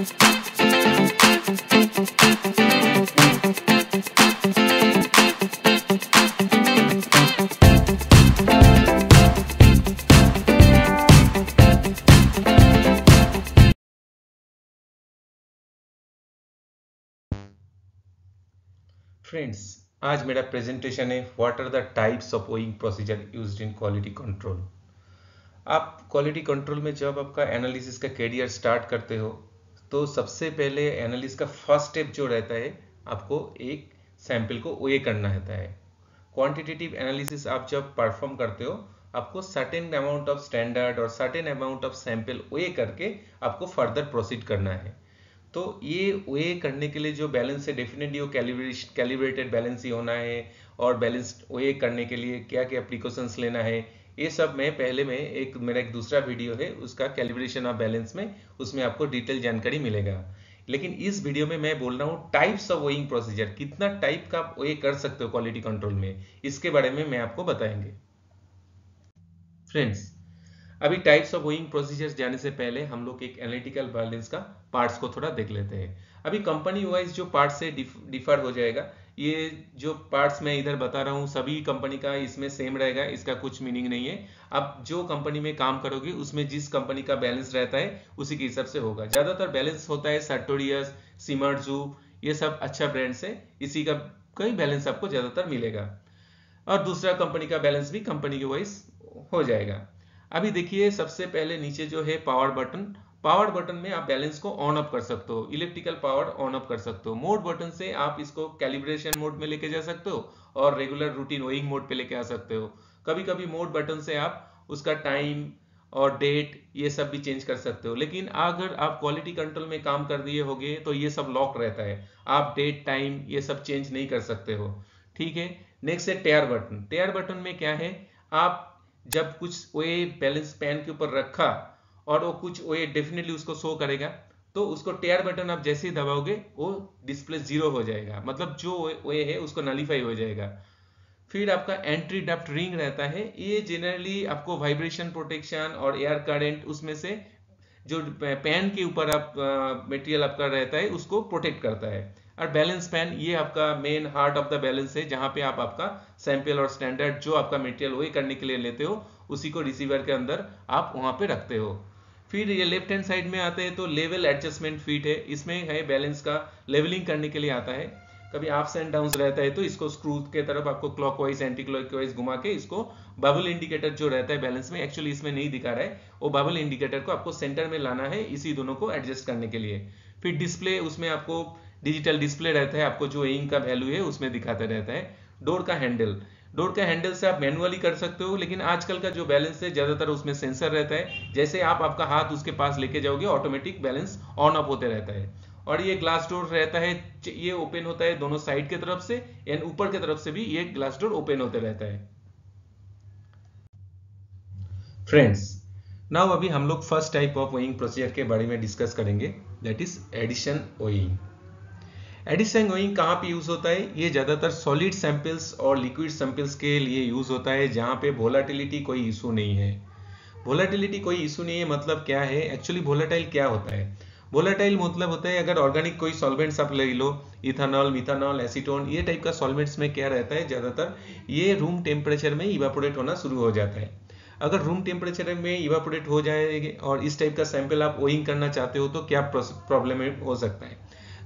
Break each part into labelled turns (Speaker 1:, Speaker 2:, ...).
Speaker 1: Friends आज मेरा presentation है what are the types of weighing procedure used in quality control आप quality control में जब आपका एनालिसिस का कैरियर स्टार्ट करते हो तो सबसे पहले एनालिस का फ़र्स्ट स्टेप जो रहता है, आपको एक सैंपल को ओए करना रहता है। क्वांटिटेटिव एनालिसिस आप जब परफॉर्म करते हो, आपको सर्टेन अमाउंट ऑफ़ स्टैंडर्ड और certain amount of sample weigh करके आपको फर्दर प्रोसीड करना है। तो ये वे करने के लिए जो बैलेंस है डेफिनेटली वो कैलिब्रेटेड बैलेंस ही होना है और बैलेंस वे करने के लिए क्या क्या प्रिकॉशंस लेना है ये सब मैं पहले में एक, मेरा एक दूसरा वीडियो है, उसका कैलिब्रेशन ऑफ़ बैलेंस में, उसमें आपको डिटेल जानकारी मिलेगा। लेकिन इस वीडियो में मैं बोल रहा हूँ टाइप्स ऑफ़ वेइंग प्रोसीजर कितना टाइप का आप वे कर सकते हो क्वालिटी कंट्रोल में, इसके बारे में मैं आपको बताएँगे। फ्रेंड्स अभी टाइप्स ऑफ़ वेइंग प्रोसीजर्स जाने से पहले हम लोग एक एनालिटिकल बैलेंस का पार्ट्स को थोड़ा देख लेते हैं। अभी कंपनी वाइज जो पार्ट से डिफर हो जाएगा ये जो पार्ट्स मैं इधर बता रहा हूँ, सभी कंपनी का इसमें सेम रहेगा, इसका कुछ मीनिंग नहीं है। अब जो कंपनी में काम करोगे, उसमें जिस कंपनी का बैलेंस रहता है, उसी के हिसाब से होगा। ज़्यादातर बैलेंस होता है सर्टोरियस सिमर्जू ये सब अच्छा ब्रांड से इसी का कई बैलेंस आपको ज़्यादातर मिलेगा। और दूसरा कंपनी का बैलेंस भी कंपनी के वाइज हो जाएगा। अभी देखिए, सबसे पहले नीचे जो है पावर बटन पावर बटन में आप बैलेंस को ऑन अप कर सकते हो, इलेक्ट्रिकल पावर ऑन अप कर सकते हो। मोड बटन से आप इसको कैलिब्रेशन मोड में लेके जा सकते हो और रेगुलर रूटीन वोइंग मोड पे लेके आ सकते हो। कभी कभी मोड बटन से आप उसका टाइम और डेट ये सब भी चेंज कर सकते हो। लेकिन अगर आप क्वालिटी कंट्रोल में काम कर दिए होगे तो ये सब लॉक रहता है। आप डेट, टाइम ये सब चेंज नहीं कर सकते हो। ठीक है? नेक्स्ट है टेयर बटन टेयर बटन में क्या है? आप जब कुछ वे बैलेंस पैन के ऊपर रखा और वो कुछ ओए डेफिनेटली उसको शो करेगा। तो उसको टेयर बटन आप जैसे ही दबाओगे, वो डिस्प्ले ज़ीरो हो जाएगा। मतलब जो ओए है, उसको नलीफाई हो जाएगा। फिर आपका एंट्री डप्ट रिंग रहता है। ये जनरली आपको वाइब्रेशन प्रोटेक्शन और एयर करंट उसमें से जो पैन के ऊपर आप मटेरियल आपका रहता है, उसको प्रोटेक्ट करता है। और बैलेंस पैन ये आपका main heart of the balance है, जहाँ पे आप आपका सैंपल और स्टैंडर्ड जो आपका मटेरियल वही करने के लिए लेते हो, उसी को रिसीवर के अंदर आप वहाँ पे रखते हो। फिर ये लेफ़्ट हैंड साइड में आते हैं तो लेवल एडजस्टमेंट फीट है। इसमें है बैलेंस का लेवलिंग करने के लिए आता है। कभी अप्स एंड डाउन रहता है तो इसको स्क्रू के तरफ़ आपको क्लॉकवाइज एंटी क्लॉकवाइज घुमा के इसको बबल इंडिकेटर जो रहता है बैलेंस में एक्चुअली इसमें नहीं दिखा रहा है। वो बबल इंडिकेटर को आपको सेंटर में लाना है इसी दोनों को एडजस्ट करने के लिए। फिर डिस्प्ले उसमें आपको डिजिटल डिस्प्ले रहता है, आपको जो इंक का वैल्यू है उसमें दिखाता रहता है। डोर का हैंडल डोर का हैंडल से आप मैनुअली कर सकते हो, लेकिन आजकल का जो बैलेंस है, ज़्यादातर उसमें सेंसर रहता है। जैसे आप आपका हाथ उसके पास लेके जाओगे, ऑटोमेटिक बैलेंस ऑन ऑफ़ होते रहता है। और ये ग्लास डोर रहता है ये ओपन होता है दोनों साइड की तरफ़ से, एंड ऊपर की तरफ़ से भी ये ग्लास डोर ओपन होते रहता है। फ्रेंड्स नाउ अभी हम लोग first type of weighing procedure के बारे में डिस्कस करेंगे that is addition weighing addition going कहाँ पे यूज़ होता है? ये ज़्यादातर सॉलिड सैंपल्स और लिक्विड सैंपल्स के लिए यूज़ होता है, जहाँ पे वोलाटिलिटी कोई इशू नहीं है। वोलाटिलिटी कोई इशू नहीं है मतलब क्या है? एक्चुअली वोलाटाइल क्या होता है? वोलाटाइल मतलब होता है, अगर ऑर्गेनिक कोई सॉल्वेंट्स आप ले लो, इथानॉल, मिथानॉल, एसीटोन, ये टाइप का सॉल्वेंट्स में क्या रहता है? ज़्यादातर ये रूम टेम्परेचर में इवापोरेट होना शुरू हो जाता है। अगर रूम टेम्परेचर में इवापोरेट हो जाएगी और इस टाइप का सैंपल आप ओइंग करना चाहते हो तो क्या प्रॉब्लम हो सकता है?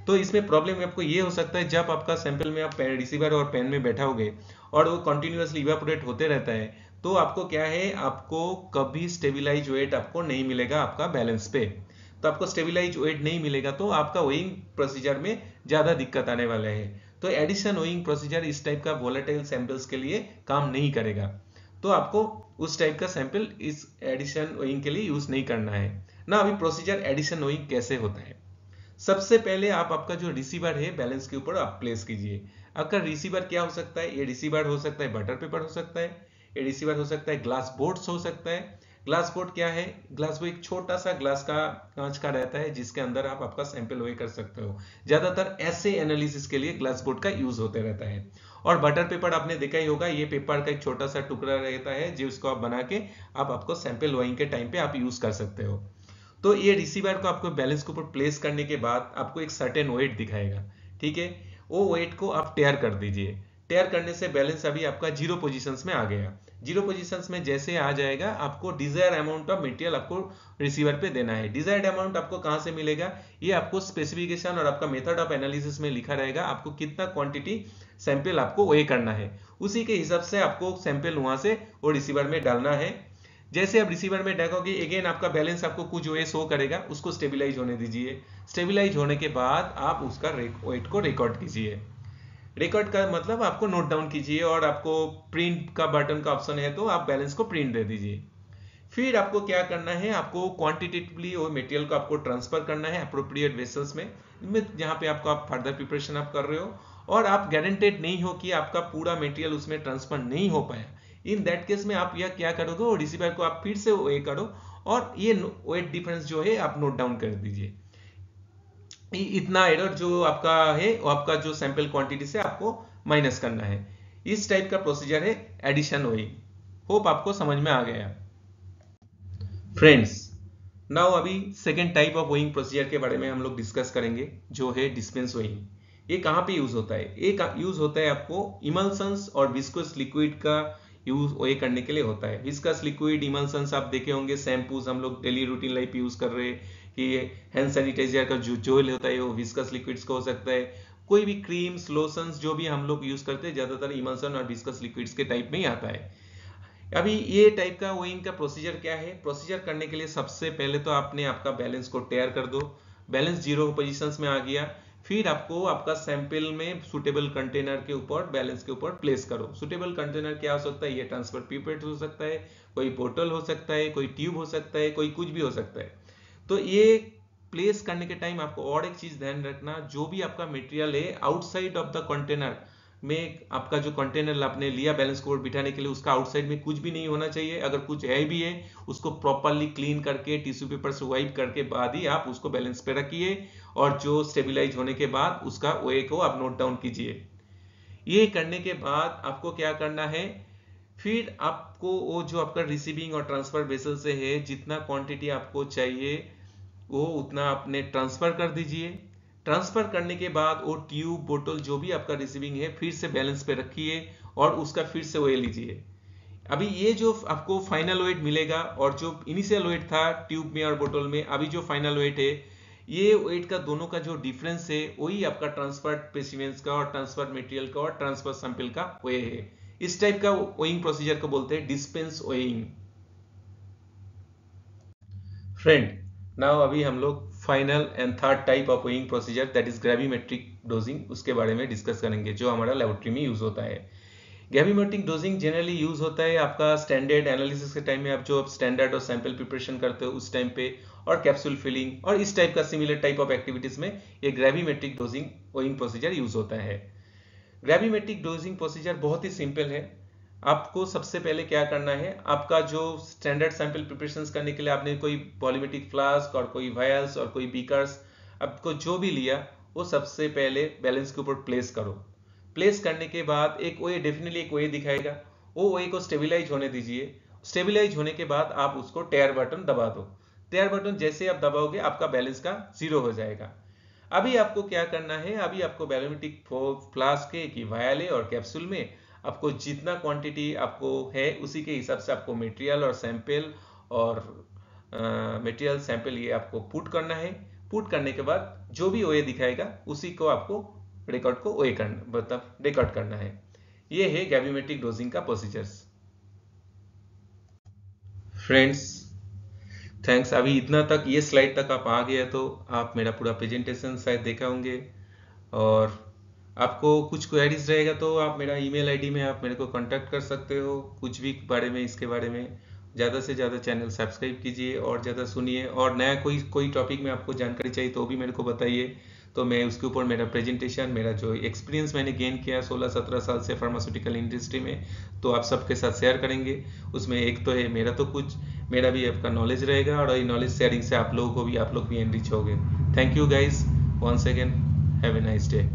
Speaker 1: तो इसमें प्रॉब्लम आपको ये हो सकता है, जब आपका सैंपल में आप रिसीवर और पेन में बैठाओगे और वो कंटिन्यूसली इवेपोरेट होते रहता है तो आपको क्या है, आपको कभी स्टेबिलाईज वेट आपको नहीं मिलेगा आपका बैलेंस पे। तो आपको स्टेबिलाईज वेट नहीं मिलेगा तो आपका वेइंग प्रोसीजर में ज़्यादा दिक्कत आने वाला है। तो एडिशन ओइंग प्रोसीजर इस टाइप का वोलेटाइल सैंपल्स के लिए काम नहीं करेगा। तो आपको उस टाइप का सैंपल इस एडिशन वेइंग के लिए यूज़ नहीं करना है। ना, अभी प्रोसीजर एडिशन ओइंग कैसे होता है? सबसे पहले आप आपका जो रिसीवर है बैलेंस के ऊपर आप प्लेस कीजिए। आपका रिसीवर क्या हो सकता है? ये रिसीवर हो सकता है बटर पेपर हो सकता है, ये रिसीवर हो सकता है ग्लास बोर्ड हो सकता है। ग्लास बोर्ड क्या है? ग्लास बोर्ड एक छोटा सा ग्लास का कांच का रहता है, जिसके अंदर आप आपका सैंपल वे कर सकते हो। ज़्यादातर ऐसे एनालिसिस के लिए ग्लास बोर्ड का यूज़ होते रहता है। और बटर पेपर आपने देखा ही होगा, ये पेपर का एक छोटा सा टुकड़ा रहता है जिसको आप बना के आप आपको सैंपल वाइंग के टाइम पे आप यूज़ कर सकते हो। तो ये रिसीवर को आपको बैलेंस के ऊपर प्लेस करने के बाद आपको एक सर्टेन वेट दिखाएगा, ठीक है? वो वेट को आप टेयर कर दीजिए। टेयर करने से बैलेंस अभी आपका ज़ीरो पोजीशंस में आ गया। ज़ीरो पोजीशंस में जैसे आ जाएगा, आपको डिज़ायर अमाउंट ऑफ़ मटेरियल आपको रिसीवर पे देना है। डिजायर्ड अमाउंट आपको कहाँ से मिलेगा? ये आपको स्पेसिफिकेशन और आपका मेथड ऑफ़ एनालिसिस में लिखा रहेगा, आपको कितना क्वांटिटी सैंपल आपको वे करना है। उसी के हिसाब से आपको सैंपल वहाँ से वो रिसीवर में डालना है। जैसे आप रिसीवर में डालोगे अगेन आपका बैलेंस आपको कुछ वे शो करेगा, उसको स्टेबिलाईज होने दीजिए। स्टेबिलाईज होने के बाद आप उसका वेट को रिकॉर्ड कीजिए। रिकॉर्ड का मतलब आपको नोट डाउन कीजिए और आपको प्रिंट का बटन का ऑप्शन है तो आप बैलेंस को प्रिंट दे दीजिए। फिर आपको क्या करना है, आपको क्वांटिटेटिवली वो मटेरियल को आपको ट्रांसफ़र करना है अप्रोप्रिएट वेसल्स में जहाँ पे आपको आप फर्दर प्रिपरेशन आप कर रहे हो, और आप गारंटेड नहीं हो कि आपका पूरा मटेरियल उसमें ट्रांसफ़र नहीं हो पाया। इन दैट केस में आप यह क्या करोगे, वो रिसीवर को आप फिर से वे करो और ये वेट डिफरेंस जो है, आप नोट डाउन कर दीजिए। इतना एरर जो आपका है, वो आपका जो सैंपल क्वांटिटी से आपको माइनस करना है। इस टाइप का प्रोसीजर है एडिशन वेइंग होप आपको समझ में आ गया। फ्रेंड्स नाउ अभी second type of weighing procedure के बारे में हम लोग डिस्कस करेंगे, जो है डिस्पेंस वेइंग ये कहाँ पे यूज़ होता है? ये यूज़ होता है आपको इमल्सन्स और विस्कोस लिक्विड का यूज़ वे करने के लिए होता है। विस्कस लिक्विड इमल्सन्स आप देखे होंगे शैम्पूज हम लोग डेली रूटीन लाइफ यूज़ कर रहे हैं कि हैंड सैनिटाइजर का जो जोल होता है, वो विस्कस लिक्विड्स का हो सकता है। कोई भी क्रीम्स लोशंस जो भी हम लोग यूज़ करते हैं, ज़्यादातर इमल्सन और विस्कस लिक्विड्स के टाइप में ही आता है। अभी ये टाइप का वो इनका प्रोसीजर क्या है? प्रोसीजर करने के लिए सबसे पहले तो आपने आपका बैलेंस को टेयर कर दो। बैलेंस ज़ीरो पोजिशन में आ गया। फिर आपको आपका सैंपल में सुटेबल कंटेनर के ऊपर बैलेंस के ऊपर प्लेस करो। सुटेबल कंटेनर क्या हो सकता है? ये ट्रांसफ़र पीपेट हो सकता है, कोई पोर्टल हो सकता है, कोई ट्यूब हो सकता है, कोई कुछ भी हो सकता है। तो ये प्लेस करने के टाइम आपको और एक चीज़ ध्यान रखना, जो भी आपका मेटेरियल है आउटसाइड ऑफ़ द कंटेनर में आपका जो कंटेनर आपने लिया बैलेंस कोड बिठाने के लिए, उसका आउटसाइड में कुछ भी नहीं होना चाहिए। अगर कुछ है भी है, उसको प्रॉपरली क्लीन करके टिश्यू पेपर से वाइप करके बाद ही आप उसको बैलेंस पे रखिए और जो स्टेबिलाईज होने के बाद उसका वे को आप नोट डाउन कीजिए। ये करने के बाद आपको क्या करना है? फिर आपको वो जो आपका रिसीविंग और ट्रांसफ़र बेसल से है, जितना क्वांटिटी आपको चाहिए, वो उतना आपने ट्रांसफ़र कर दीजिए। ट्रांसफ़र करने के बाद वो ट्यूब, बोतल जो भी आपका रिसीविंग है, फिर से बैलेंस पे रखिए और उसका फिर से वे लीजिए। अभी ये जो आपको फाइनल वेट मिलेगा और जो इनिशियल वेट था ट्यूब में और बोतल में, अभी जो फाइनल वेट है, ये वेट का दोनों का जो डिफरेंस है, वही आपका ट्रांसफ़र स्पेसिमेंस का और ट्रांसफ़र मटेरियल का और ट्रांसफ़र सैंपल का वे है। इस टाइप का वेइंग प्रोसीजर को बोलते हैं डिस्पेंस वेइंग फ्रेंड नाउ अभी हम लोग final and third type of weighing procedure that is gravimetric dosing उसके बारे में डिस्कस करेंगे, जो हमारा लेबोरेटरी में यूज़ होता है। ग्रेविमेट्रिक डोजिंग जनरली यूज़ होता है आपका स्टैंडर्ड एनालिसिस के टाइम में, आप जो स्टैंडर्ड और सैंपल प्रिपरेशन करते हो उस टाइम पे, और कैप्सूल फिलिंग और इस टाइप का सिमिलर टाइप ऑफ़ एक्टिविटीज़ में ये gravimetric dosing weighing procedure use होता है। ग्रेविमेट्रिक डोजिंग प्रोसीजर बहुत ही सिंपल है। आपको सबसे पहले क्या करना है? आपका जो स्टैंडर्ड सैंपल प्रिपरेशन करने के लिए आपने कोई पॉलीमेटिक फ्लास्क और कोई वायल्स और कोई बीकर्स आपको जो भी लिया, वो सबसे पहले बैलेंस के ऊपर प्लेस करो। प्लेस करने के बाद एक वे डेफिनेटली एक वे दिखाएगा। वो वे को स्टेबिलाईज होने दीजिए। स्टेबिलाईज होने के बाद आप उसको टेयर बटन दबा दो। टेयर बटन जैसे आप दबाओगे, आपका बैलेंस का ज़ीरो हो जाएगा। अभी आपको क्या करना है? अभी आपको बैलोमेटिक फ्लास्क के, कि वायले और कैप्सूल में आपको जितना क्वांटिटी आपको है, उसी के हिसाब से आपको मटेरियल और सैंपल और मटेरियल सैंपल ये आपको पुट करना है। पुट करने के बाद जो भी ओए दिखाएगा, उसी को आपको रिकॉर्ड को ओए करना मतलब रिकॉर्ड करना है। ये है गैबिमेट्रिक डोजिंग का प्रोसीजर्स फ्रेंड्स थैंक्स अभी इतना तक, ये स्लाइड तक आप आ गए तो आप मेरा पूरा प्रेजेंटेशन शायद देखा होंगे। और आपको कुछ क्वेरीज रहेगा तो आप मेरा ईमेल आईडी में आप मेरे को कांटेक्ट कर सकते हो। कुछ भी बारे में, इसके बारे में, ज़्यादा से ज़्यादा चैनल सब्सक्राइब कीजिए और ज़्यादा सुनिए। और नया कोई कोई टॉपिक में आपको जानकारी चाहिए तो भी मेरे को बताइए। तो मैं उसके ऊपर मेरा प्रेजेंटेशन मेरा जो एक्सपीरियंस मैंने गेन किया 16-17 साल से फार्मास्यूटिकल इंडस्ट्री में तो आप सबके साथ शेयर करेंगे। उसमें एक तो है, मेरा तो कुछ, मेरा भी आपका नॉलेज रहेगा और नॉलेज शेयरिंग से आप लोगों को भी, आप लोग भी एनरिच होगे। Thank you guys once again have a nice day